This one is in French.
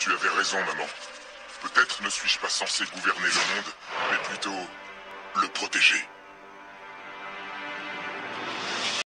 Tu avais raison, maman. Peut-être ne suis-je pas censé gouverner le monde, mais plutôt le protéger.